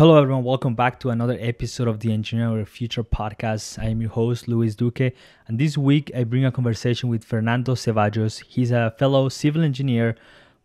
Hello, everyone. Welcome back to another episode of the Engineer Future podcast. I am your host, Luis Duque. And this week, I bring a conversation with Fernando Ceballos. He's a fellow civil engineer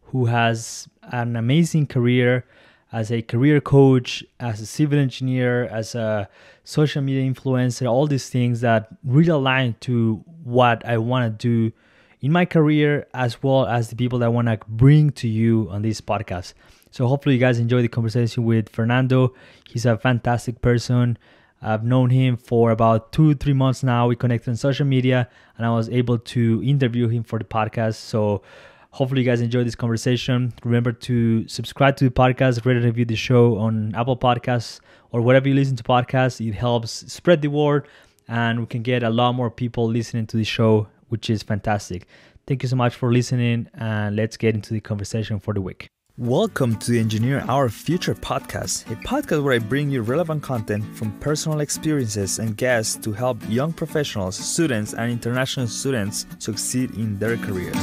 who has an amazing career as a career coach, as a civil engineer, as a social media influencer, all these things that really align to what I want to do in my career, as well as the people that I want to bring to you on this podcast. So hopefully you guys enjoy the conversation with Fernando. He's a fantastic person. I've known him for about two, three months now. We connected on social media and I was able to interview him for the podcast. So hopefully you guys enjoy this conversation. Remember to subscribe to the podcast, rate and review the show on Apple Podcasts or whatever you listen to podcasts. It helps spread the word and we can get a lot more people listening to the show, which is fantastic. Thank you so much for listening and let's get into the conversation for the week. Welcome to the Engineer Our Future podcast, a podcast where I bring you relevant content from personal experiences and guests to help young professionals, students, and international students succeed in their careers.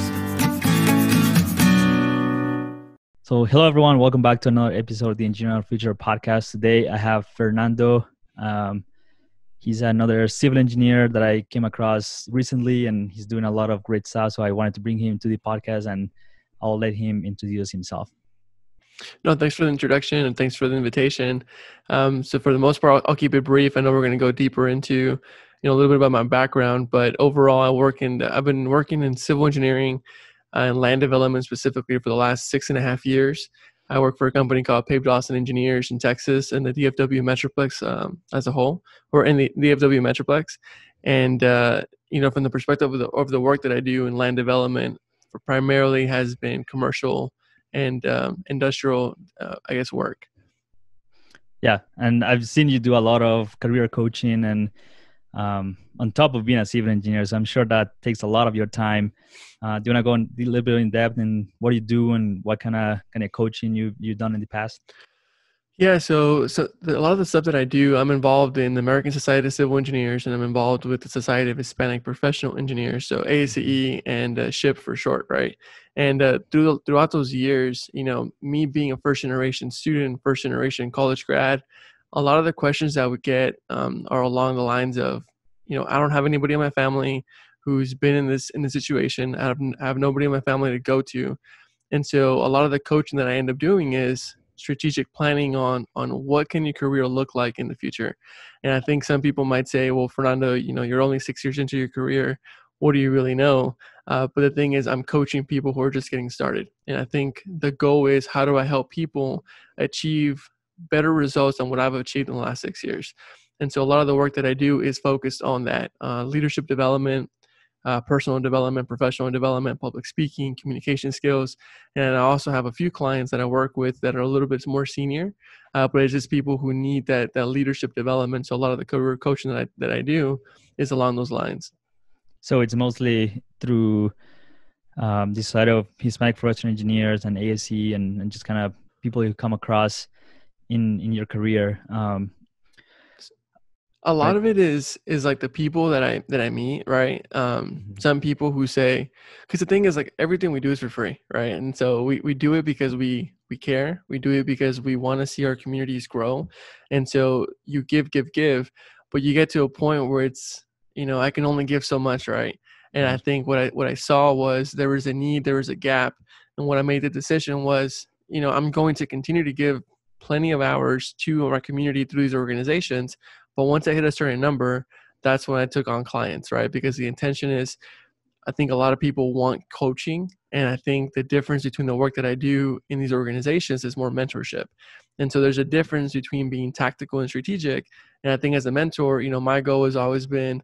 So, hello everyone, welcome back to another episode of the Engineer Our Future podcast. Today I have Fernando. Um, he's another civil engineer that I came across recently, and he's doing a lot of great stuff. So, I wanted to bring him to the podcast and I'll let him introduce himself. No, thanks for the introduction and thanks for the invitation. Um, so for the most part, I'll, I'll, keep it brief. I know we're going to go deeper into, you know, a little bit about my background, but overall, I work in. I've been working in civil engineering and land development specifically for the last six and a half years. I work for a company called Pape-Dawson Engineers in Texas and the DFW Metroplex um, as a whole, or in the DFW Metroplex. And uh, you know, from the perspective of the, of the work that I do in land development, primarily has been commercial and um, industrial, uh, I guess, work. Yeah, and I've seen you do a lot of career coaching, and um, on top of being a civil engineer, so I'm sure that takes a lot of your time. Uh, do you want to go in, a little bit in depth in what you do and what kind of kind of coaching you you've done in the past? Yeah, so so the, a lot of the stuff that I do, I'm involved in the American Society of Civil Engineers, and I'm involved with the Society of Hispanic Professional Engineers, so ASCE and uh, SHPE for short, right? And uh, through throughout those years, you know, me being a first generation student, first generation college grad, a lot of the questions that we get um, are along the lines of, you know, I don't have anybody in my family who's been in this in this situation. I have, I have nobody in my family to go to, and so a lot of the coaching that I end up doing is strategic planning on on what can your career look like in the future. And i think some people might say well fernando you know you're only six years into your career. What do you really know? Uh, but the thing is i'm coaching people who are just getting started. And i think the goal is how do i help people achieve better results than what i've achieved in the last six years? And so a lot of the work that i do is focused on that uh, leadership development uh, personal development, professional development, public speaking, communication skills. And I also have a few clients that I work with that are a little bit more senior, uh, but it's just people who need that that leadership development. So a lot of the career coaching that I that I do is along those lines. So it's mostly through um, this side of Hispanic professional engineers and ASCE and, and just kind of people you come across in in your career. Um, a lot right. of it is is like the people that i that i meet right um mm-hmm. some people who say because the thing is like everything we do is for free right and so we, we do it because we we care we do it because we want to see our communities grow and so you give give give but you get to a point where it's you know i can only give so much right and i mm-hmm. think what i what i saw was there was a need there was a gap and what i made the decision was you know i'm going to continue to give plenty of hours to our community through these organizations but once I hit a certain number, that's when I took on clients, right? Because the intention is, I think a lot of people want coaching. And I think the difference between the work that I do in these organizations is more mentorship. And so there's a difference between being tactical and strategic. And I think as a mentor, you know, my goal has always been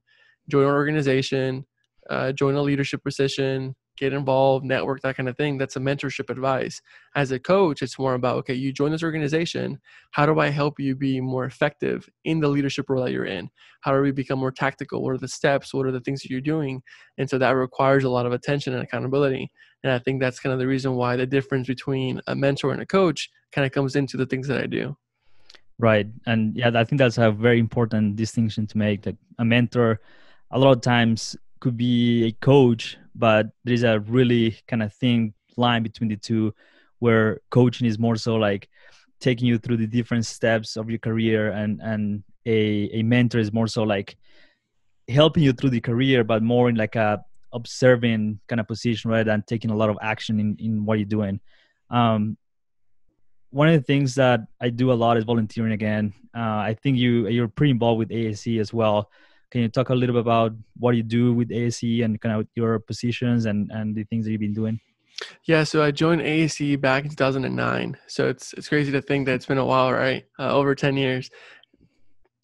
join an organization, uh, join a leadership position, get involved, network, that kind of thing. That's a mentorship advice. As a coach, it's more about, okay, you join this organization. How do I help you be more effective in the leadership role that you're in? How do we become more tactical? What are the steps? What are the things that you're doing? And so that requires a lot of attention and accountability. And I think that's kind of the reason why the difference between a mentor and a coach kind of comes into the things that I do. Right. And yeah, I think that's a very important distinction to make that a mentor, a lot of times could be a coach, but there's a really kind of thin line between the two where coaching is more so like taking you through the different steps of your career and and a, a mentor is more so like helping you through the career but more in like a observing kind of position rather than taking a lot of action in, in what you're doing. Um, one of the things that i do a lot is volunteering again. Uh, i think you you're pretty involved with ASCE as well can you talk a little bit about what you do with ASCE and kind of your positions and and the things that you've been doing yeah, so I joined ASCE back in 2009. So it's it's crazy to think that it's been a while, right? Uh, over 10 years.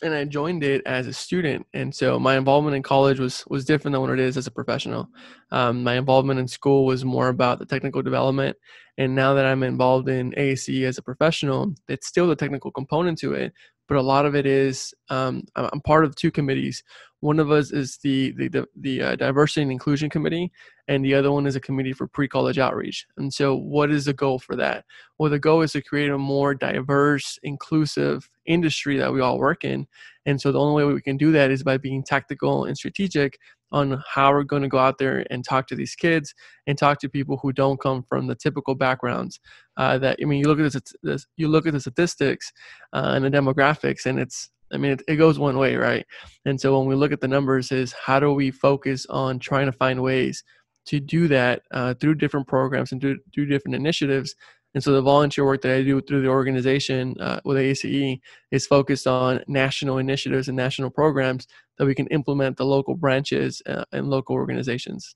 And I joined it as a student, and so my involvement in college was was different than what it is as a professional. Um, my involvement in school was more about the technical development, and now that I'm involved in ASCE as a professional, it's still the technical component to it, but a lot of it is um, I'm part of two committees. One of us is the the the, the uh, diversity and inclusion committee, and the other one is a committee for pre-college outreach. And so, what is the goal for that? Well, the goal is to create a more diverse, inclusive industry that we all work in. And so, the only way we can do that is by being tactical and strategic on how we're going to go out there and talk to these kids and talk to people who don't come from the typical backgrounds. Uh, that I mean, you look at this you look at the statistics uh, and the demographics, and it's I mean, it, it, goes one way, right? And so when we look at the numbers, is how do we focus on trying to find ways to do that uh, through different programs and through, through different initiatives. And so the volunteer work that I do through the organization uh, with ASCE is focused on national initiatives and national programs that we can implement the local branches uh, and local organizations.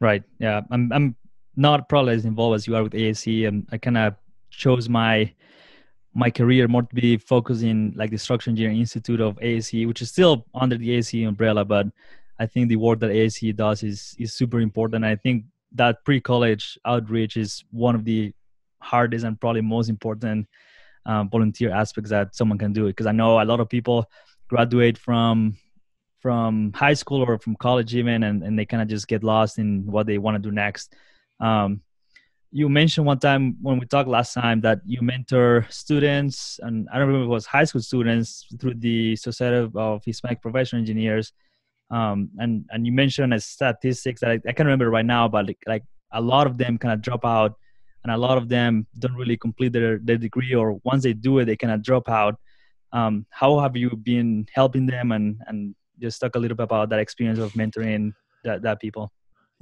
Right. Yeah. I'm, I'm not probably as involved as you are with ASCE. And I kind of chose my my career more to be focused in like the Structural Engineering Institute of ASCE, which is still under the ASCE umbrella, but I think the work that ASCE does is is super important. I think that pre-college outreach is one of the hardest and probably most important um, volunteer aspects that someone can do. Because I know a lot of people graduate from from high school or from college even, and, and they kind of just get lost in what they want to do next. Um, you mentioned one time when we talked last time that you mentor students, and I don't remember if it was high school students through the Society of Hispanic Professional Engineers. Um, and and you mentioned as statistics that I, I can't remember right now, but like, like a lot of them kind of drop out, and a lot of them don't really complete their their degree, or once they do it, they kind of drop out. Um, how have you been helping them, and and just talk a little bit about that experience of mentoring that that people?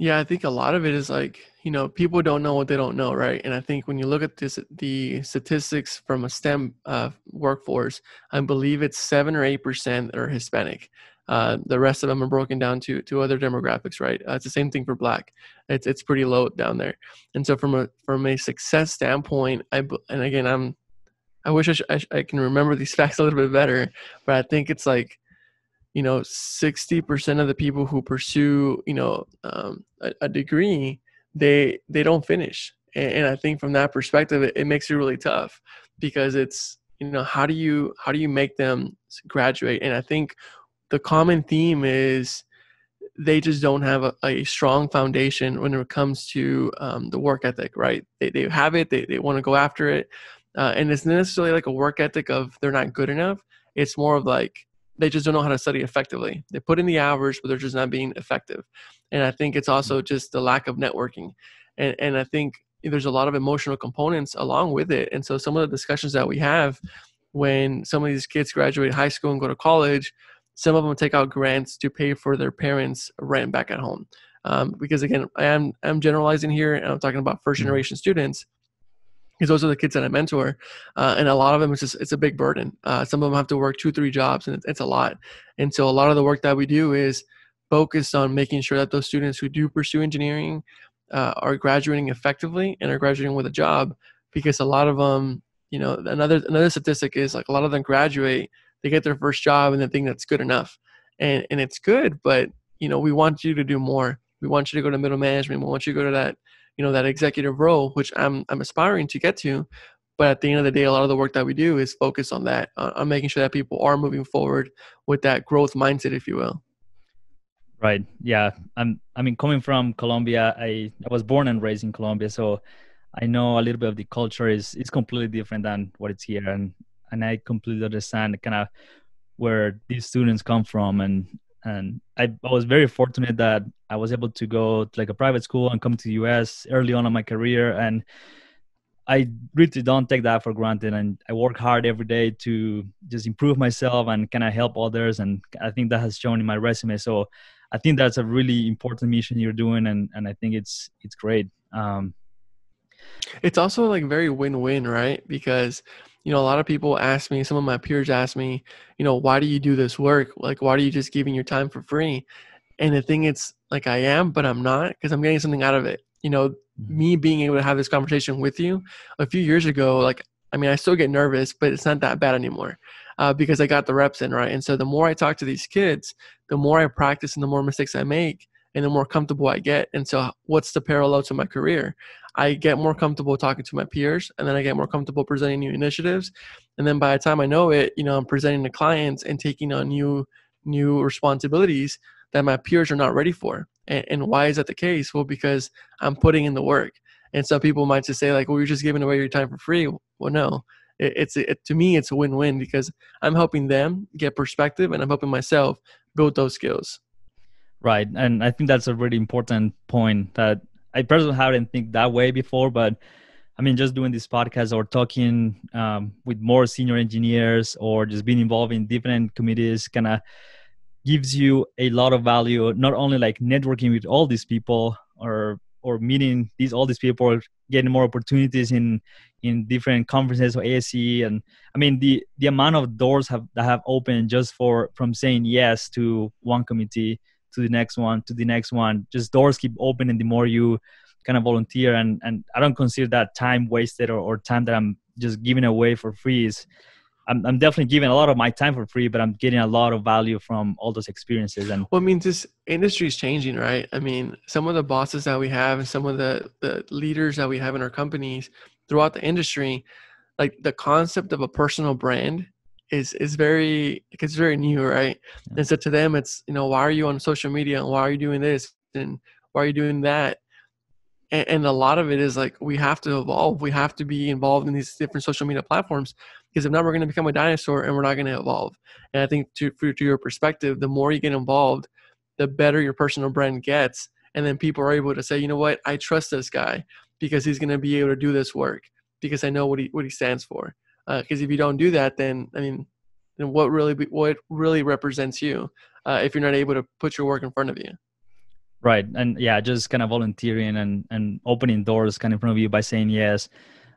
Yeah, I think a lot of it is like, you know, people don't know what they don't know, right? And I think when you look at this, the statistics from a STEM uh, workforce, I believe it's seven or 8% that are Hispanic. Uh, the rest of them are broken down to to other demographics, right? Uh, it's the same thing for Black. It's it's pretty low down there. And so from a from a success standpoint, I and again, I'm I wish I, sh- I, I can remember these facts a little bit better, but I think it's like you know 60% of the people who pursue you know um, a, a, degree they they don't finish. And, and i think from that perspective it, it, makes it really tough because it's you know how do you how do you make them graduate? And i think the common theme is they just don't have a, a strong foundation when it comes to um, the work ethic right? They, they have it they, they want to go after it uh, and it's not necessarily like a work ethic of they're not good enough. It's more of like they just don't know how to study effectively. They put in the hours, but they're just not being effective. And I think it's also mm-hmm. just the lack of networking. And and I think there's a lot of emotional components along with it. And so some of the discussions that we have when some of these kids graduate high school and go to college, some of them take out grants to pay for their parents' rent back at home. Um, because again, I am I'm generalizing here, and I'm talking about first mm-hmm. generation students because those are the kids that I mentor, uh, and a lot of them it's just it's a big burden. Uh, some of them have to work two, three jobs, and it's, it's, a lot. And so a lot of the work that we do is focused on making sure that those students who do pursue engineering uh, are graduating effectively and are graduating with a job, because a lot of them, you know, another another statistic is like a lot of them graduate, they get their first job, and they think that's good enough, and and it's good, but you know we want you to do more. We want you to go to middle management. We want you to go to that you know that executive role which i'm i'm aspiring to get to but at the end of the day a lot of the work that we do is focused on that uh, on making sure that people are moving forward with that growth mindset if you will. Right. Yeah. I'm i mean coming from colombia i i was born and raised in colombia so i know a little bit of the culture is is completely different than what it's here. And and i completely understand kind of where these students come from and and I, I, was very fortunate that I was able to go to like a private school and come to the US early on in my career and I really don't take that for granted, and I work hard every day to just improve myself and can I help others, and I think that has shown in my resume. So I think that's a really important mission you're doing, and and I think it's it's great. Um, it's also like very win-win, right? Because you know a lot of people ask me, some of my peers ask me, you know, why do you do this work? Like, why are you just giving your time for free? And the thing it's like I am, but I'm not because I'm getting something out of it. You know, mm-hmm. me being able to have this conversation with you a few years ago, like I mean, I still get nervous, but it's not that bad anymore uh, because I got the reps in, right? And so the more I talk to these kids, the more I practice and the more mistakes I make, and the more comfortable I get. And so, what's the parallel to my career? I get more comfortable talking to my peers, and then I get more comfortable presenting new initiatives. And then by the time I know it, you know, I'm presenting to clients and taking on new new responsibilities that my peers are not ready for. And, and why is that the case? Well, because I'm putting in the work. And some people might just say like, "Well, you're just giving away your time for free." Well, no. It, it's it, to me, it's a win-win because I'm helping them get perspective, and I'm helping myself build those skills. Right, and I think that's a really important point that I personally haven't think that way before, but I mean, just doing this podcast or talking um, with more senior engineers or just being involved in different committees kind of gives you a lot of value. Not only like networking with all these people or or meeting these all these people, getting more opportunities in in different conferences or ASCE, and I mean the the amount of doors have that have opened just for from saying yes to one committee to the next one to the next one. Just doors keep opening the more you kind of volunteer and and i don't consider that time wasted or, or time that i'm just giving away for free is I'm, I'm definitely giving a lot of my time for free but i'm getting a lot of value from all those experiences and well i mean this industry is changing right? I mean some of the bosses that we have and some of the the leaders that we have in our companies throughout the industry like the concept of a personal brand is is very it's very new, right? Yeah. And so to them, it's you know why are you on social media and why are you doing this and why are you doing that? And, and a lot of it is like we have to evolve. We have to be involved in these different social media platforms because if not, we're going to become a dinosaur and we're not going to evolve. And I think to to your perspective, the more you get involved, the better your personal brand gets, and then people are able to say, you know what, I trust this guy because he's going to be able to do this work because I know what he what he stands for because uh, if you don't do that, then I mean, then what really what really represents you uh, if you're not able to put your work in front of you? Right, and yeah, just kind of volunteering and and opening doors kind of in front of you by saying yes.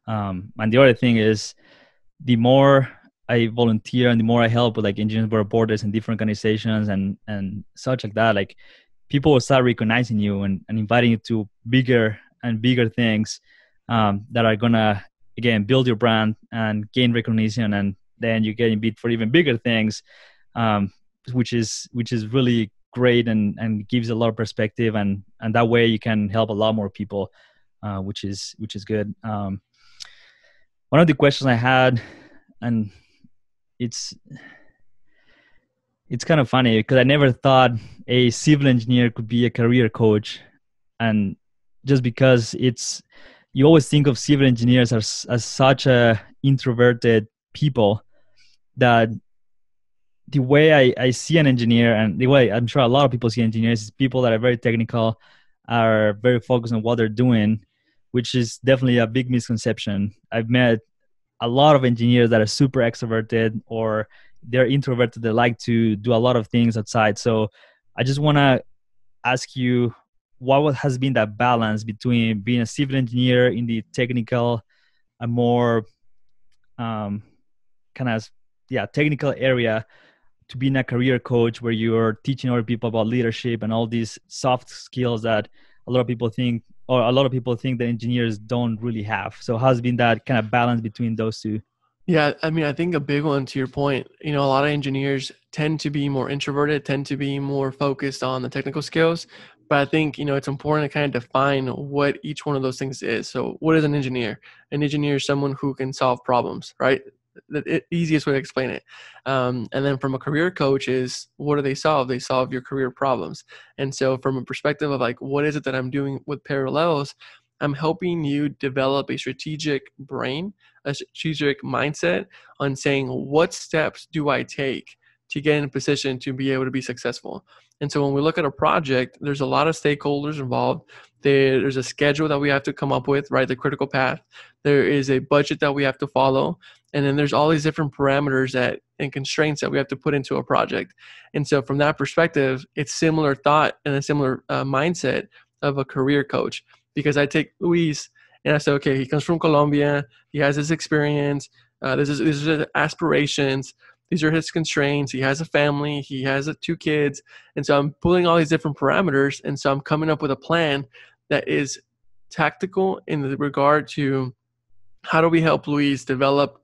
Um, and the other thing is, the more I volunteer and the more I help with like engineers without borders and different organizations and and such like that, like people will start recognizing you and, and inviting you to bigger and bigger things um, that are gonna again build your brand and gain recognition and then you're getting bid for even bigger things um, which is which is really great and and gives a lot of perspective and and that way you can help a lot more people uh, which is which is good. Um, one of the questions i had and it's it's kind of funny because i never thought a civil engineer could be a career coach and just because it's you always think of civil engineers as as such a introverted people that the way I, I see an engineer and the way I'm sure a lot of people see engineers is people that are very technical, are very focused on what they're doing, which is definitely a big misconception. I've met a lot of engineers that are super extroverted or they're introverted. They like to do a lot of things outside. So I just want to ask you what has been that balance between being a civil engineer in the technical a more um, kind of yeah technical area to being a career coach where you're teaching other people about leadership and all these soft skills that a lot of people think or a lot of people think that engineers don't really have. So how's been that kind of balance between those two? Yeah i mean i think a big one to your point you know a lot of engineers tend to be more introverted tend to be more focused on the technical skills but I think you know it's important to kind of define what each one of those things is. So, what is an engineer? An engineer is someone who can solve problems, right? The easiest way to explain it. Um, and then from a career coach is what do they solve? They solve your career problems. And so, from a perspective of like, what is it that I'm doing with parallels? I'm helping you develop a strategic brain, a strategic mindset on saying, what steps do I take to get in a position to be able to be successful. And so when we look at a project, there's a lot of stakeholders involved. there's a schedule that we have to come up with, right? The critical path. There is a budget that we have to follow. And then there's all these different parameters that and constraints that we have to put into a project. And so from that perspective, it's similar thought and a similar uh, mindset of a career coach because I take Luis and I say, okay, he comes from Colombia, he has his experience, uh, this is these are aspirations, these are his constraints. He has a family, he has a, two kids, and so I'm pulling all these different parameters, and so I'm coming up with a plan that is tactical in the regard to how do we help Luis develop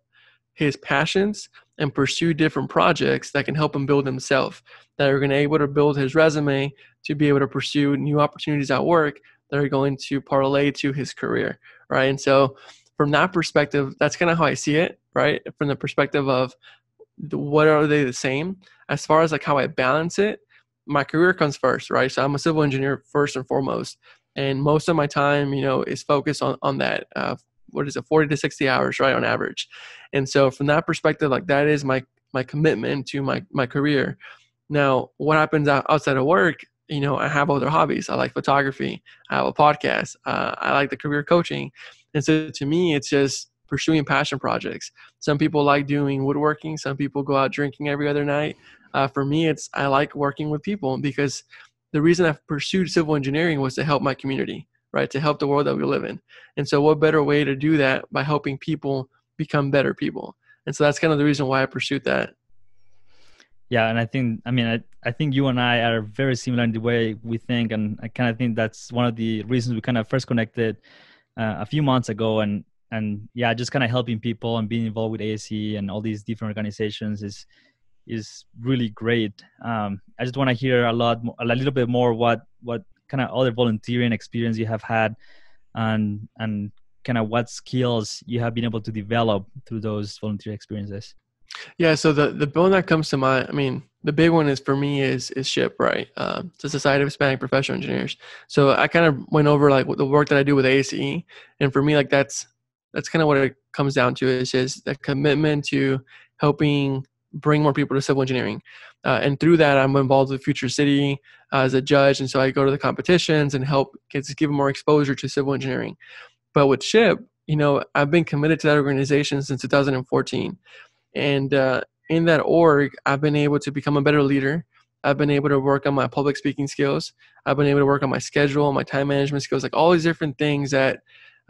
his passions and pursue different projects that can help him build himself that are going to be able to build his resume to be able to pursue new opportunities at work that are going to parlay to his career right? And so from that perspective that's kind of how i see it right? From the perspective of what are they the same? As far as like how i balance it my career comes first right? So i'm a civil engineer first and foremost and most of my time you know is focused on on that uh, what is it 40 to 60 hours right on average. And so from that perspective like that is my my commitment to my my career. Now what happens outside of work you know i have other hobbies. I like photography. I have a podcast. Uh, i like the career coaching. And so to me it's just pursuing passion projects some people like doing woodworking some people go out drinking every other night uh, for me it's i like working with people because the reason i pursued civil engineering was to help my community right? To help the world that we live in. And so, what better way to do that by helping people become better people? And so, that's kind of the reason why I pursued that. Yeah, and I think, I mean, I, I think you and I are very similar in the way we think, and I kind of think that's one of the reasons we kind of first connected uh, a few months ago, and and yeah, just kind of helping people and being involved with ASCE and all these different organizations is is really great. Um, I just want to hear a lot, a little bit more what what kind of other volunteering experience you have had and and kind of what skills you have been able to develop through those volunteer experiences. Yeah so the the one that comes to mind i mean the big one is for me is is SHPE right? Uh, it's a society of hispanic professional engineers. So i kind of went over like the work that i do with ASCE and for me like that's that's kind of what it comes down to is just the commitment to helping bring more people to civil engineering. Uh, and through that, I'm involved with Future City uh, as a judge. And so I go to the competitions and help kids give more exposure to civil engineering. But with SHPE, you know, I've been committed to that organization since 2014. And uh, in that org, I've been able to become a better leader. I've been able to work on my public speaking skills. I've been able to work on my schedule, my time management skills, like all these different things that,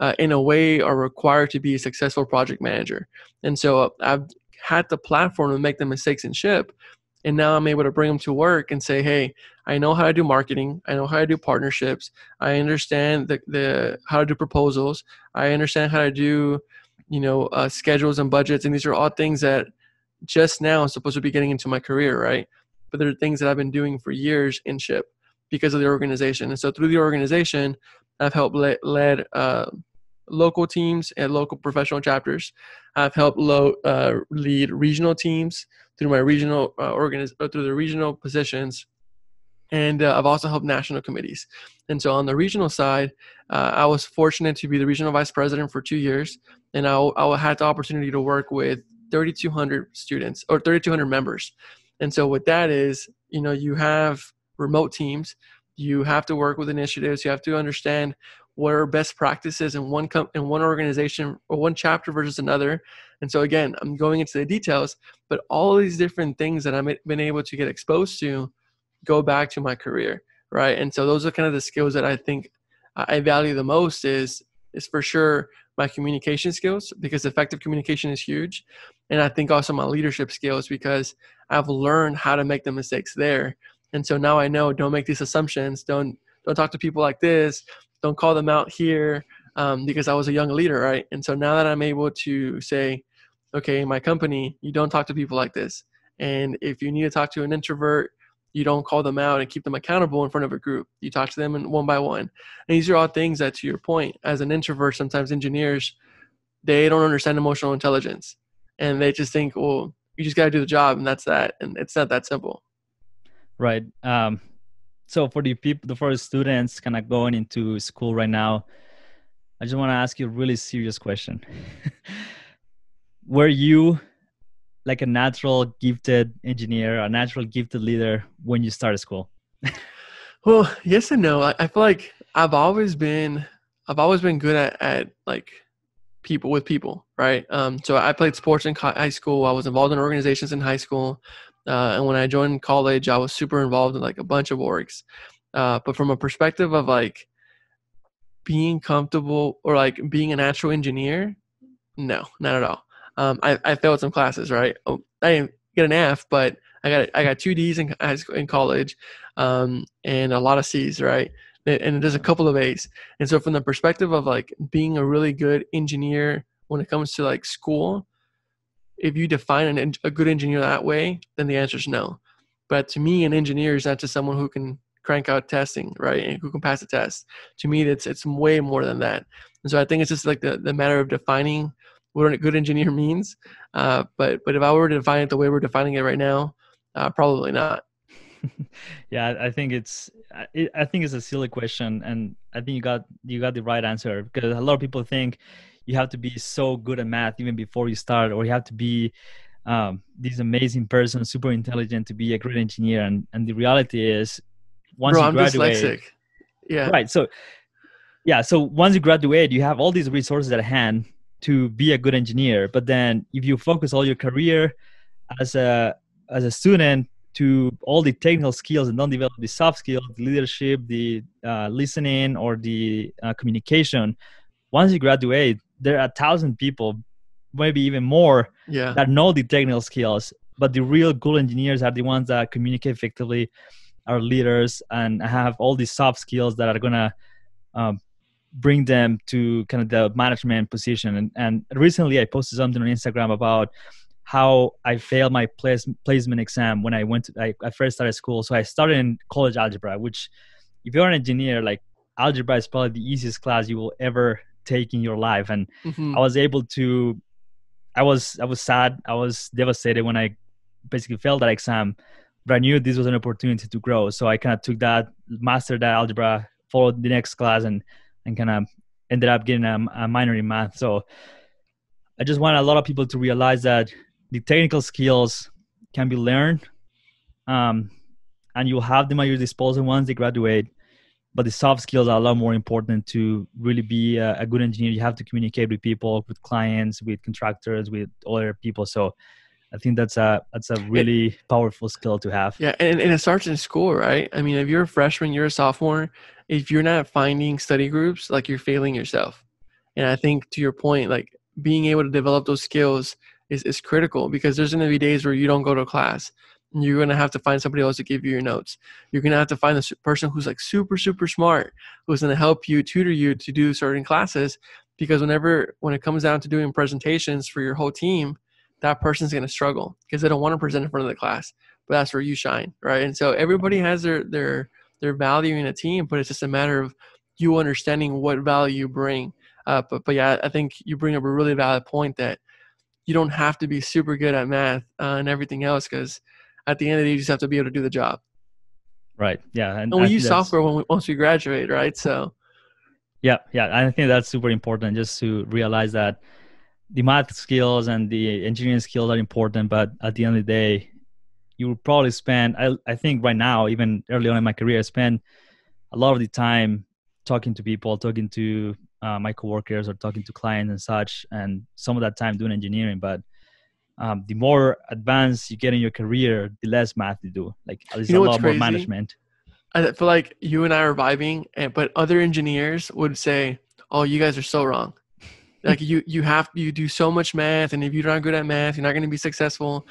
uh, in a way, are required to be a successful project manager. And so I've had the platform to make the mistakes in SHPE and now i'm able to bring them to work and say hey i know how to do marketing. I know how to do partnerships. I understand the, the how to do proposals. I understand how to do you know uh, schedules and budgets and these are all things that just now i'm supposed to be getting into my career right? But they're things that i've been doing for years in SHPE because of the organization. And so through the organization i've helped le- led uh, local teams and local professional chapters. I've helped lo- uh, lead regional teams through my regional uh, organiz- uh, through the regional positions, and uh, I've also helped national committees. And so on the regional side, uh, I was fortunate to be the regional vice president for two years, and I, I had the opportunity to work with 3,200 students or 3,200 members. And so what that is, you know, you have remote teams you have to work with initiatives you have to understand what are best practices in one com- in one organization or one chapter versus another. And so again i'm going into the details but all these different things that i've been able to get exposed to go back to my career right? And so those are kind of the skills that i think i value the most is is for sure my communication skills because effective communication is huge. And i think also my leadership skills because i've learned how to make the mistakes there. And so now i know don't make these assumptions. Don't don't talk to people like this don't call them out here um, because I was a young leader, right? And so now that I'm able to say, okay, my company, you don't talk to people like this. And if you need to talk to an introvert, you don't call them out and keep them accountable in front of a group. You talk to them one by one. And these are all things that, to your point, as an introvert, sometimes engineers, they don't understand emotional intelligence. And they just think, well, you just got to do the job and that's that. And it's not that simple. Right. Um, so for the people for the students kind of going into school right now i just want to ask you a really serious question were you like a natural gifted engineer, a natural gifted leader when you started school? well, yes and no. I, I, feel like I've always been I've always been good at, at like people with people, right? Um, so I played sports in high school. I was involved in organizations in high school, uh, and when I joined college, I was super involved in like a bunch of orgs. Uh, but from a perspective of like being comfortable or like being a natural engineer, no, not at all. Um, I, I failed some classes, right? Oh, I didn't get an F, but I got I got two D's in in college, um, and a lot of C's, right? And there's a couple of A's. And so, from the perspective of like being a really good engineer when it comes to like school, if you define an, a good engineer that way, then the answer is no. But to me, an engineer is not just someone who can crank out testing, right? And who can pass a test. To me, it's it's way more than that. And so I think it's just like the, the matter of defining what a good engineer means. Uh, but but if I were to define it the way we're defining it right now, uh, probably not. yeah, I think it's I think it's a silly question, and I think you got you got the right answer because a lot of people think you have to be so good at math even before you start, or you have to be um, this amazing person, super intelligent to be a great engineer. And and the reality is once Bro, you I'm graduate, dyslexic. Yeah. Right. So yeah, so once you graduate, you have all these resources at hand to be a good engineer. But then if you focus all your career as a as a student to all the technical skills and don't develop the soft skills, the leadership, the uh, listening, or the uh, communication, once you graduate, there are a thousand people, maybe even more, yeah. that know the technical skills. But the real good engineers are the ones that communicate effectively, are leaders and have all these soft skills that are gonna um, bring them to kind of the management position. And, and recently, I posted something on Instagram about how I failed my place, placement exam when I went to I, I first started school. So I started in college algebra, which if you're an engineer, like algebra is probably the easiest class you will ever take in your life. And mm-hmm. I was able to I was I was sad, I was devastated when I basically failed that exam but I knew this was an opportunity to grow. So I kind of took that, mastered that algebra, followed the next class, and and kind of ended up getting a, a, minor in math. So I just want a lot of people to realize that the technical skills can be learned, um, and you'll have them at your disposal once they graduate. But the soft skills are a lot more important to really be a, a good engineer. You have to communicate with people, with clients, with contractors, with other people. So I think that's a that's a really it, powerful skill to have. Yeah, and, and it starts in school, right? I mean, if you're a freshman, you're a sophomore. If you're not finding study groups, like you're failing yourself. And I think to your point, like being able to develop those skills is, is critical because there's going to be days where you don't go to class. You're going to have to find somebody else to give you your notes. You're to have to find the person who's like super, super smart, who's going to help you, tutor you to do certain classes. Because whenever, when it comes down to doing presentations for your whole team, that person's going to struggle because they don't want to present in front of the class but that's where you shine right and so everybody has their their their value in a team but it's just a matter of you understanding what value you bring uh, but but yeah i think you bring up a really valid point that you don't have to be super good at math uh, and everything else because at the end of the day you just have to be able to do the job right yeah and, and we use software when we, once we graduate right so yeah yeah i think that's super important just to realize that the math skills and the engineering skills are important, but at the end of the day, you will probably spend. I I think right now, even early on in my career, I spend a lot of the time talking to people, talking to uh, my coworkers, or talking to clients and such, and some of that time doing engineering. But um, the more advanced you get in your career, the less math you do. Like there's you know a lot more management. I feel like you and I are vibing, but other engineers would say, "Oh, you guys are so wrong." like you you have you do so much math and if you're not good at math you're not going to be successful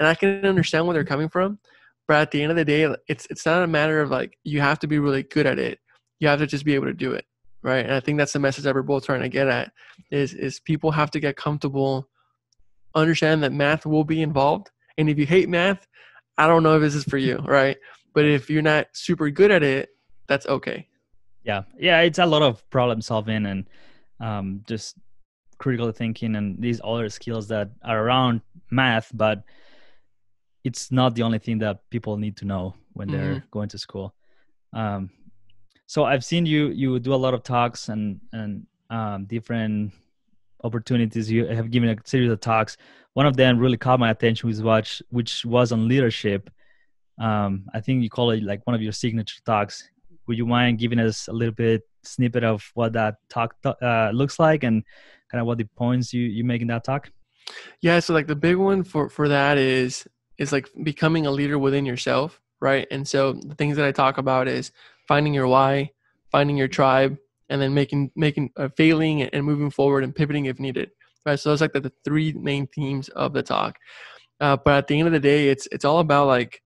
and i can understand where they're coming from but at the end of the day it's it's not a matter of like you have to be really good at it you have to just be able to do it right and i think that's the message that we're both trying to get at is is people have to get comfortable understand that math will be involved and if you hate math i don't know if this is for you right but if you're not super good at it that's okay yeah yeah it's a lot of problem solving and um, just critical thinking and these other skills that are around math, but it's not the only thing that people need to know when mm-hmm. they're going to school. Um, so I've seen you you do a lot of talks and and um, different opportunities. You have given a series of talks. One of them really caught my attention, was which was on leadership. Um, I think you call it like one of your signature talks. Would you mind giving us a little bit snippet of what that talk uh, looks like and kind of what the points you you make in that talk? Yeah, so like the big one for for that is is like becoming a leader within yourself, right? And so the things that I talk about is finding your why, finding your tribe, and then making making uh, failing and moving forward and pivoting if needed, right? So those like the, the three main themes of the talk. Uh, but at the end of the day, it's it's all about like.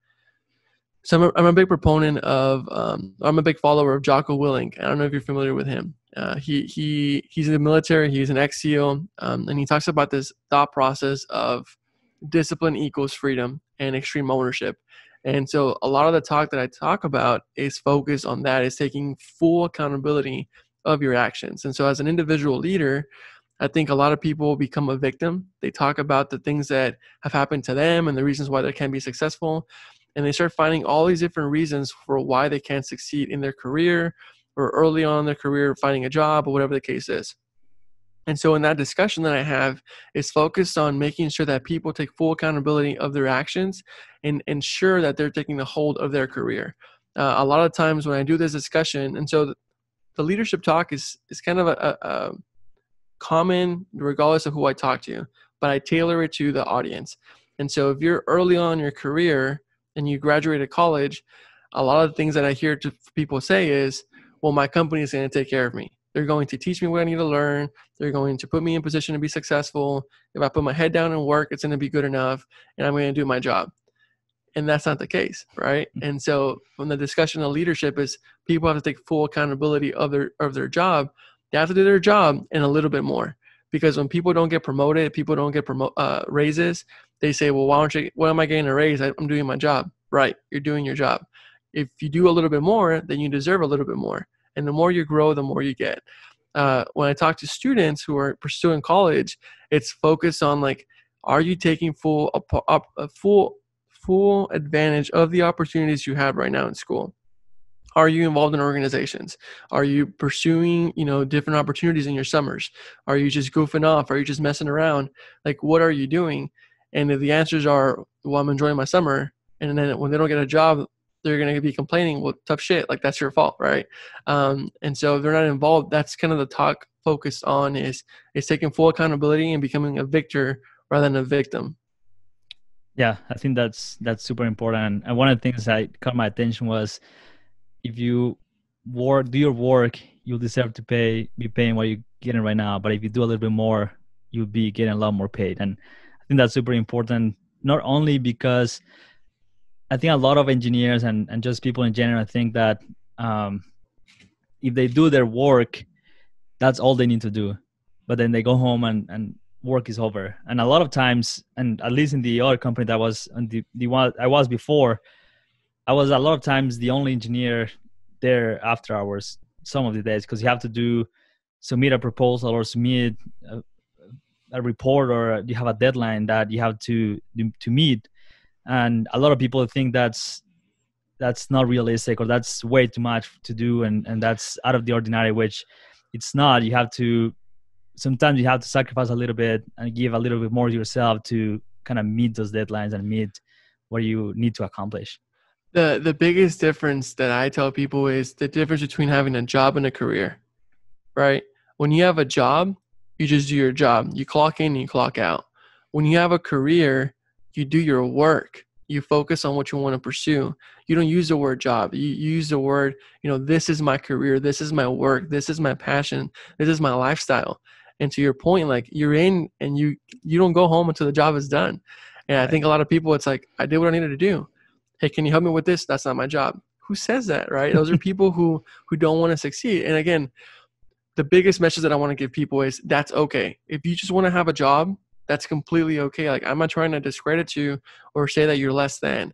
So I'm a, I'm a big proponent of. Um, I'm a big follower of Jocko Willink. I don't know if you're familiar with him. Uh, he he he's in the military. He's an ex SEAL, um, and he talks about this thought process of discipline equals freedom and extreme ownership. And so a lot of the talk that I talk about is focused on that, is taking full accountability of your actions. And so as an individual leader, I think a lot of people become a victim. They talk about the things that have happened to them and the reasons why they can't be successful. And they start finding all these different reasons for why they can't succeed in their career or early on in their career finding a job or whatever the case is. And so, in that discussion that I have, is focused on making sure that people take full accountability of their actions and ensure that they're taking the hold of their career. Uh, a lot of times when I do this discussion, and so the, leadership talk is is kind of a, a, common regardless of who I talk to, but I tailor it to the audience. And so, if you're early on in your career and you graduated college, a lot of the things that I hear to people say is, "Well, my company is going to take care of me." They're going to teach me what I need to learn. They're going to put me in position to be successful. If I put my head down and work, it's going to be good enough, and I'm going to do my job. And that's not the case, right? Mm-hmm. And so, when the discussion of leadership is people have to take full accountability of their of their job, they have to do their job and a little bit more. Because when people don't get promoted, people don't get promo- uh, raises. They say, "Well, why don't you? What am I getting a raise? I'm doing my job." Right? You're doing your job. If you do a little bit more, then you deserve a little bit more and the more you grow the more you get uh, when i talk to students who are pursuing college it's focused on like are you taking full up, a full full advantage of the opportunities you have right now in school are you involved in organizations are you pursuing you know different opportunities in your summers are you just goofing off are you just messing around like what are you doing and if the answers are well i'm enjoying my summer and then when they don't get a job they're going to be complaining, well, tough shit, like that's your fault, right? Um, and so if they're not involved, that's kind of the talk focused on is is taking full accountability and becoming a victor rather than a victim. Yeah, I think that's that's super important. And one of the things that caught my attention was if you work, do your work, you'll deserve to pay, be paying what you're getting right now. But if you do a little bit more, you'll be getting a lot more paid. And I think that's super important, not only because I think a lot of engineers and, and just people in general think that um, if they do their work, that's all they need to do. But then they go home and, and work is over. And a lot of times, and at least in the other company that was on the, the one I was before, I was a lot of times the only engineer there after hours some of the days because you have to do submit a proposal or submit a, a report or you have a deadline that you have to to meet. And a lot of people think that's that's not realistic or that's way too much to do and and that's out of the ordinary which it's not. You have to sometimes you have to sacrifice a little bit and give a little bit more to yourself to kind of meet those deadlines and meet what you need to accomplish the the biggest difference that i tell people is the difference between having a job and a career right? When you have a job you just do your job. You clock in and you clock out. When you have a career you do your work. You focus on what you want to pursue. You don't use the word job. You use the word you know this is my career. This is my work. This is my passion. This is my lifestyle. And to your point like you're in and you you don't go home until the job is done. And i think a lot of people it's like i did what i needed to do hey can you help me with this that's not my job who says that right those are people who who don't want to succeed and again the biggest message that i want to give people is that's okay if you just want to have a job that's completely okay. Like I'm not trying to discredit you or say that you're less than.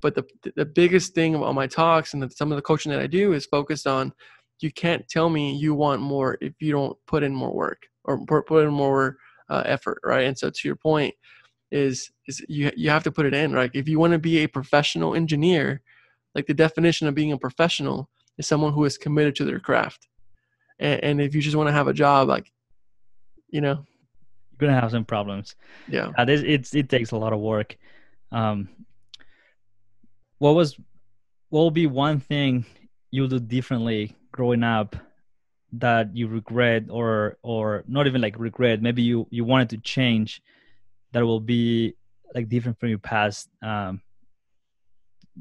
But the the biggest thing on my talks and the, some of the coaching that I do is focused on you can't tell me you want more if you don't put in more work or put in more uh, effort, right? And so to your point is is you you have to put it in, right? If you want to be a professional engineer, like the definition of being a professional is someone who is committed to their craft. And, and if you just want to have a job, like you know, you're gonna have some problems. Yeah, uh, this, it's it takes a lot of work. Um, what was what will be one thing you'll do differently growing up that you regret or or not even like regret maybe you you wanted to change that will be like different from your past um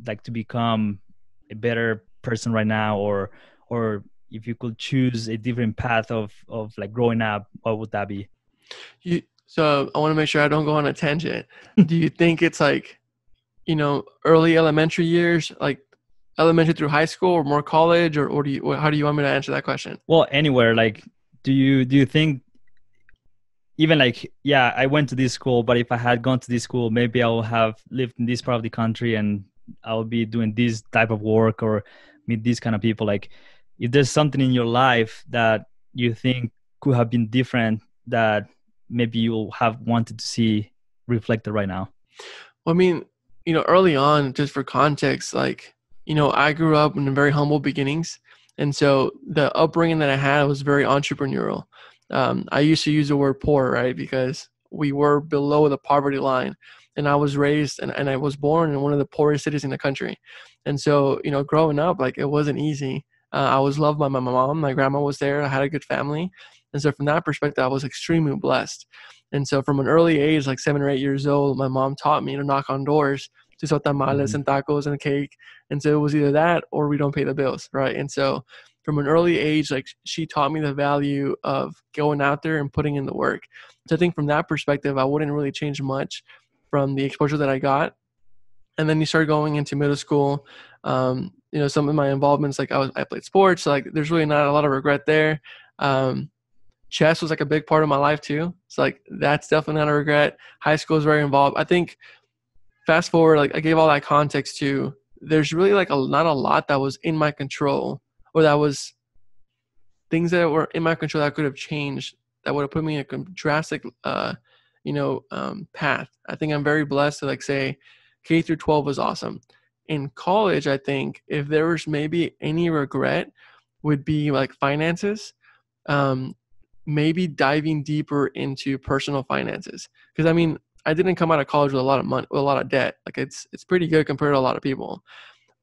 like to become a better person right now or or if you could choose a different path of of like growing up what would that be? You so i want to make sure i don't go on a tangent. Do you think it's like you know early elementary years like elementary through high school or more college or, or do you how do you want me to answer that question? Well anywhere like do you do you think even like yeah i went to this school but if i had gone to this school maybe i would have lived in this part of the country and i would be doing this type of work or meet these kind of people like if there's something in your life that you think could have been different that maybe you have wanted to see reflected right now well, i mean you know early on just for context like you know, I grew up in very humble beginnings. And so the upbringing that I had was very entrepreneurial. Um, I used to use the word poor, right? Because we were below the poverty line. And I was raised and, and I was born in one of the poorest cities in the country. And so, you know, growing up, like it wasn't easy. Uh, I was loved by my mom. My grandma was there. I had a good family. And so, from that perspective, I was extremely blessed. And so, from an early age, like seven or eight years old, my mom taught me to knock on doors to sell tamales mm-hmm. and tacos and cake. And so it was either that or we don't pay the bills, right? And so from an early age, like she taught me the value of going out there and putting in the work. So I think from that perspective, I wouldn't really change much from the exposure that I got. And then you start going into middle school. Um, you know, some of my involvements, like I was, I played sports. Like, there's really not a lot of regret there. Um, chess was like a big part of my life too. So like, that's definitely not a regret. High school is very involved. I think fast forward, like I gave all that context to, there's really like a not a lot that was in my control or that was things that were in my control that could have changed that would have put me in a drastic uh you know um path i think i'm very blessed to like say k through 12 was awesome in college i think if there was maybe any regret would be like finances um maybe diving deeper into personal finances because i mean I didn't come out of college with a lot of money, with a lot of debt. Like it's it's pretty good compared to a lot of people.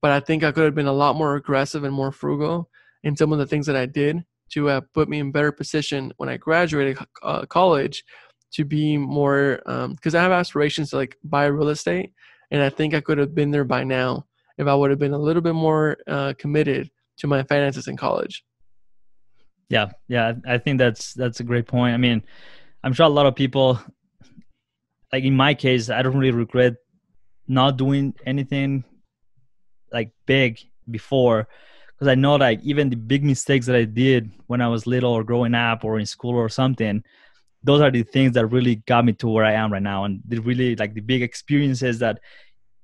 But I think I could have been a lot more aggressive and more frugal in some of the things that I did to have put me in better position when I graduated uh, college to be more because um, I have aspirations to like buy real estate, and I think I could have been there by now if I would have been a little bit more uh, committed to my finances in college. Yeah, yeah, I think that's that's a great point. I mean, I'm sure a lot of people like in my case, I don't really regret not doing anything like big before because I know like even the big mistakes that I did when I was little or growing up or in school or something, those are the things that really got me to where I am right now. And the really like the big experiences that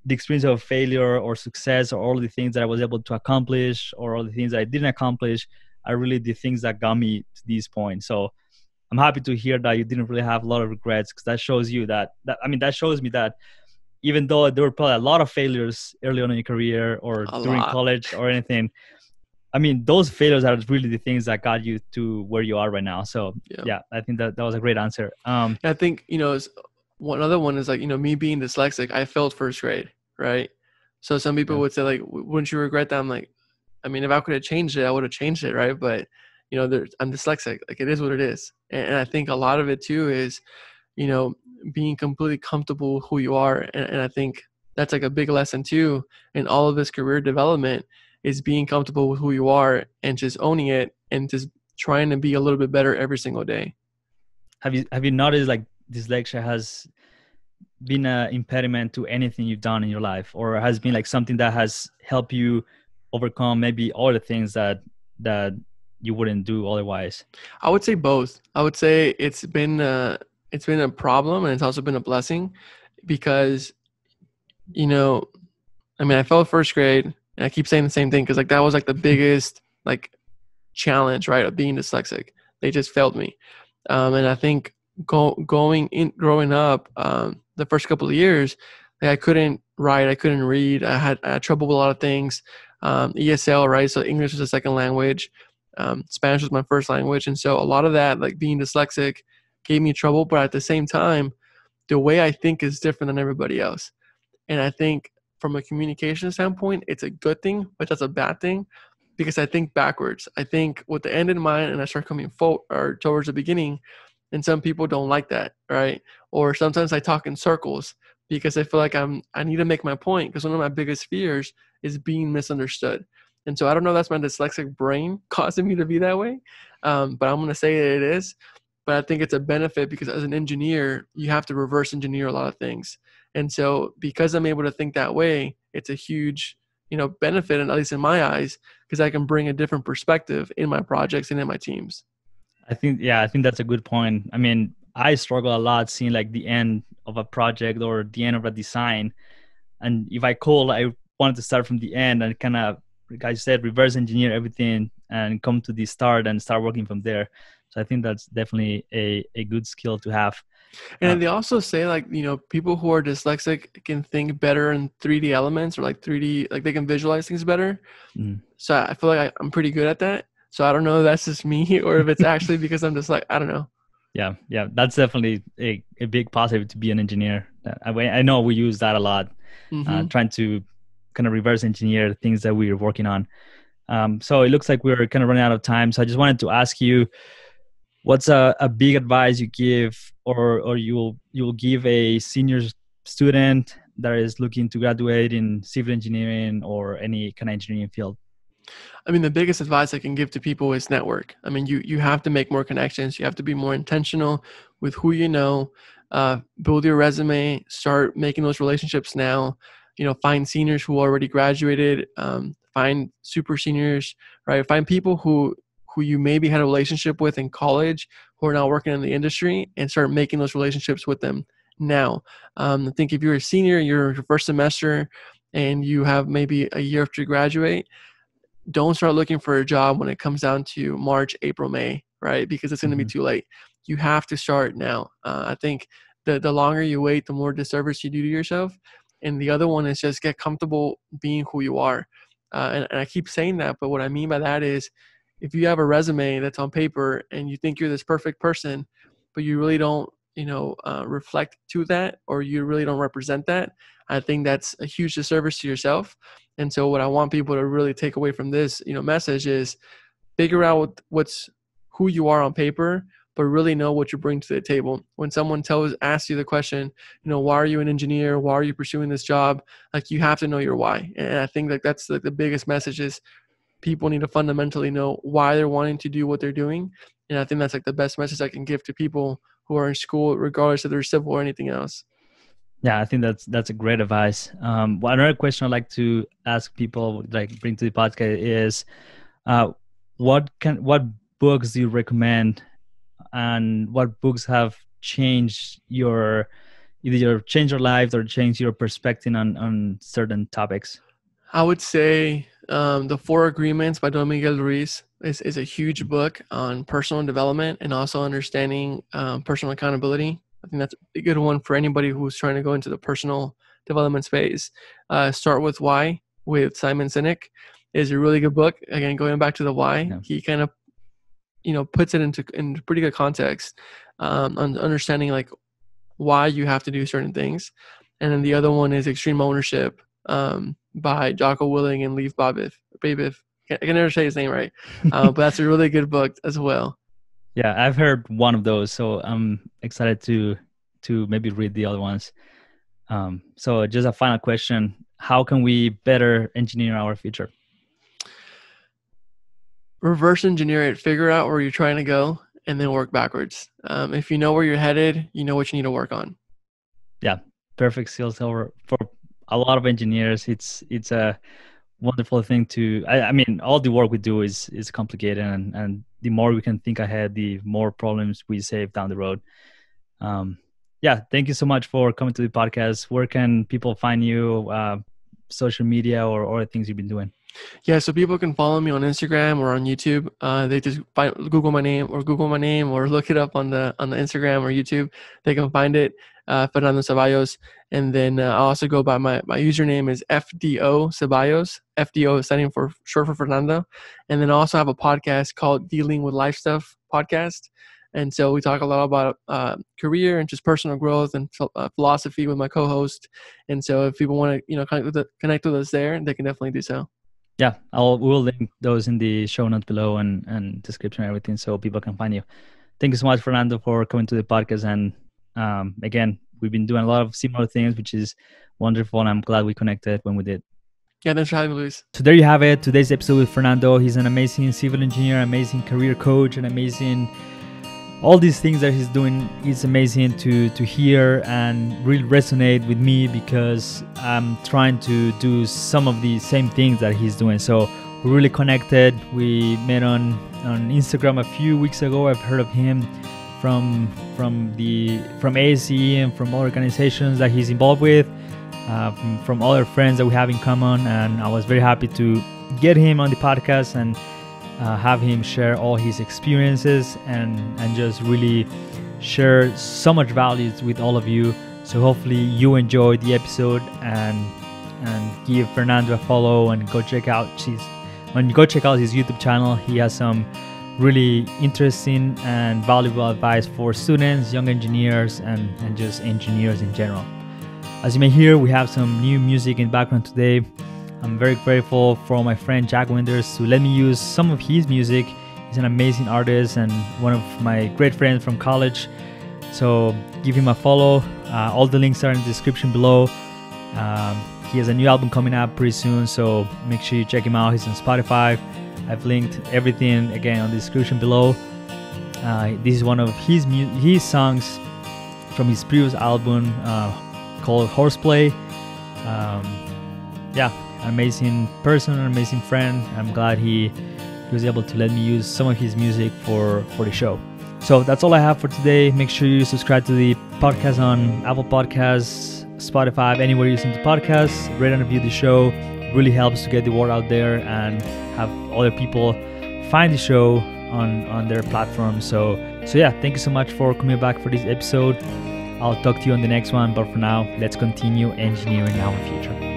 the experience of failure or success or all the things that I was able to accomplish or all the things that I didn't accomplish are really the things that got me to this point. So I'm happy to hear that you didn't really have a lot of regrets because that shows you that, that I mean that shows me that even though there were probably a lot of failures early on in your career or a during lot. college or anything, I mean those failures are really the things that got you to where you are right now. So yeah, yeah I think that that was a great answer. Um, I think you know one other one is like you know me being dyslexic, I failed first grade, right? So some people yeah. would say like, wouldn't you regret that? I'm like, I mean, if I could have changed it, I would have changed it, right? But you know, I'm dyslexic. Like it is what it is. And, and, I think a lot of it too is, you know, being completely comfortable with who you are. And, and I think that's like a big lesson too in all of this career development is being comfortable with who you are and just owning it and just trying to be a little bit better every single day. Have you have you noticed like dyslexia has been an impediment to anything you've done in your life or has been like something that has helped you overcome maybe all the things that that you wouldn't do otherwise? I would say both. I would say it's been a, it's been a problem and it's also been a blessing because you know, I mean, I failed first grade and I keep saying the same thing because like that was like the biggest like challenge, right, of being dyslexic. They just failed me, um, and I think go, going in growing up um, the first couple of years, like I couldn't write, I couldn't read, I had, I had trouble with a lot of things. Um, ESL, right? So English was a second language um, Spanish was my first language, and so a lot of that, like being dyslexic, gave me trouble, but at the same time, the way I think is different than everybody else. And I think from a communication standpoint, it's a good thing, but that's a bad thing because I think backwards. I think with the end in mind and I start coming forward or towards the beginning, and some people don't like that, right? Or sometimes I talk in circles because I feel like I'm I need to make my point because one of my biggest fears is being misunderstood. And so I don't know if that's my dyslexic brain causing me to be that way, um, but I'm gonna say it is. But I think it's a benefit because as an engineer, you have to reverse engineer a lot of things. And so because I'm able to think that way, it's a huge you know benefit, and at least in my eyes, because I can bring a different perspective in my projects and in my teams. I think yeah, I think that's a good point. I mean, I struggle a lot seeing like the end of a project or the end of a design, and if I call, I wanted to start from the end and kind of, like I said, reverse engineer everything and come to the start and start working from there. So I think that's definitely a, a good skill to have. And uh, they also say like you know people who are dyslexic can think better in 3D elements or like 3D like they can visualize things better. Mm. So I feel like I, I'm pretty good at that. So I don't know if that's just me or if it's actually because I'm just like I don't know. Yeah, yeah, that's definitely a, a big positive to be an engineer. I, I know we use that a lot, uh, mm-hmm. uh, trying to kind of reverse engineer things that we're working on. Um, so it looks like we're kind of running out of time. So I just wanted to ask you, what's a, a big advice you give, or or you'll you'll give a senior student that is looking to graduate in civil engineering or any kind of engineering field? I mean, the biggest advice I can give to people is network. I mean, you you have to make more connections. You have to be more intentional with who you know. Uh, build your resume. Start making those relationships now. You know, find seniors who already graduated. Um, find super seniors. Right. Find people who who you maybe had a relationship with in college who are now working in the industry, and start making those relationships with them now. Um, I think if you're a senior, you're your first semester, and you have maybe a year after you graduate don't start looking for a job when it comes down to March, April, May, right? Because it's going to mm-hmm. be too late. You have to start now. Uh, I think the the longer you wait, the more disservice you do to yourself. And the other one is just get comfortable being who you are. Uh, and, and I keep saying that, but what I mean by that is, if you have a resume that's on paper and you think you're this perfect person, but you really don't, you know, uh, reflect to that, or you really don't represent that, I think that's a huge disservice to yourself. And so what I want people to really take away from this, you know, message is figure out what's who you are on paper, but really know what you bring to the table. When someone tells asks you the question, you know, why are you an engineer? Why are you pursuing this job? Like you have to know your why. And I think that that's like the biggest message is people need to fundamentally know why they're wanting to do what they're doing. And I think that's like the best message I can give to people who are in school, regardless of they're civil or anything else. Yeah, I think that's that's a great advice. Um, well, another question I like to ask people, like bring to the podcast, is uh, what can what books do you recommend, and what books have changed your either change your life or change your perspective on on certain topics? I would say um, the Four Agreements by Don Miguel Ruiz is, is a huge book on personal development and also understanding um, personal accountability. I think that's a good one for anybody who's trying to go into the personal development space. Uh, Start with Why with Simon Sinek is a really good book. Again, going back to the why, yeah. he kind of you know puts it into in pretty good context um, on understanding like why you have to do certain things. And then the other one is Extreme Ownership um, by Jocko Willink and Leif Babif. Babif. I can never say his name right, uh, but that's a really good book as well. Yeah, I've heard one of those, so I'm excited to to maybe read the other ones. Um, so, just a final question: How can we better engineer our future? Reverse engineer it. Figure out where you're trying to go, and then work backwards. Um, if you know where you're headed, you know what you need to work on. Yeah, perfect skills for for a lot of engineers. It's it's a wonderful thing to. I, I mean, all the work we do is is complicated and and the more we can think ahead, the more problems we save down the road. Um, yeah, thank you so much for coming to the podcast. Where can people find you? Uh, social media or or things you've been doing? Yeah, so people can follow me on Instagram or on YouTube. Uh, they just find, Google my name or Google my name or look it up on the on the Instagram or YouTube. They can find it, uh, Fernando Ceballos. And then uh, I also go by my, my username is FDO Ceballos. FDO is standing for short for Fernando. And then I also have a podcast called Dealing with Life Stuff podcast. And so we talk a lot about uh, career and just personal growth and uh, philosophy with my co-host. And so if people want to, you know, connect with, the, connect with us there, they can definitely do so. Yeah, I'll we'll link those in the show notes below and and description and everything so people can find you. Thank you so much, Fernando, for coming to the podcast. And um, again, we've been doing a lot of similar things, which is wonderful. And I'm glad we connected when we did. Yeah, thanks for having me, Luis. So there you have it. Today's episode with Fernando. He's an amazing civil engineer, amazing career coach, and amazing all these things that he's doing is amazing to to hear and really resonate with me because I'm trying to do some of the same things that he's doing. So we're really connected. We met on on Instagram a few weeks ago. I've heard of him from from the from ASCE and from other organizations that he's involved with, uh, from, from other friends that we have in common, and I was very happy to get him on the podcast and uh, have him share all his experiences and and just really share so much values with all of you. So hopefully you enjoyed the episode and and give Fernando a follow and go check out his when you go check out his YouTube channel. He has some really interesting and valuable advice for students, young engineers, and, and just engineers in general. As you may hear, we have some new music in background today. I'm very grateful for my friend Jack Winters to let me use some of his music. He's an amazing artist and one of my great friends from college. So give him a follow. Uh, all the links are in the description below. Um, he has a new album coming out pretty soon, so make sure you check him out. He's on Spotify. I've linked everything again on the description below. Uh, this is one of his his songs from his previous album uh, called Horseplay. Um, yeah, amazing person, an amazing friend. I'm glad he, was able to let me use some of his music for, for the show. So that's all I have for today. Make sure you subscribe to the podcast on Apple Podcasts, Spotify, anywhere you listen to podcasts. Rate and review the show. It really helps to get the word out there and have other people find the show on on their platform. So so yeah, thank you so much for coming back for this episode. I'll talk to you on the next one, but for now, let's continue engineering our future.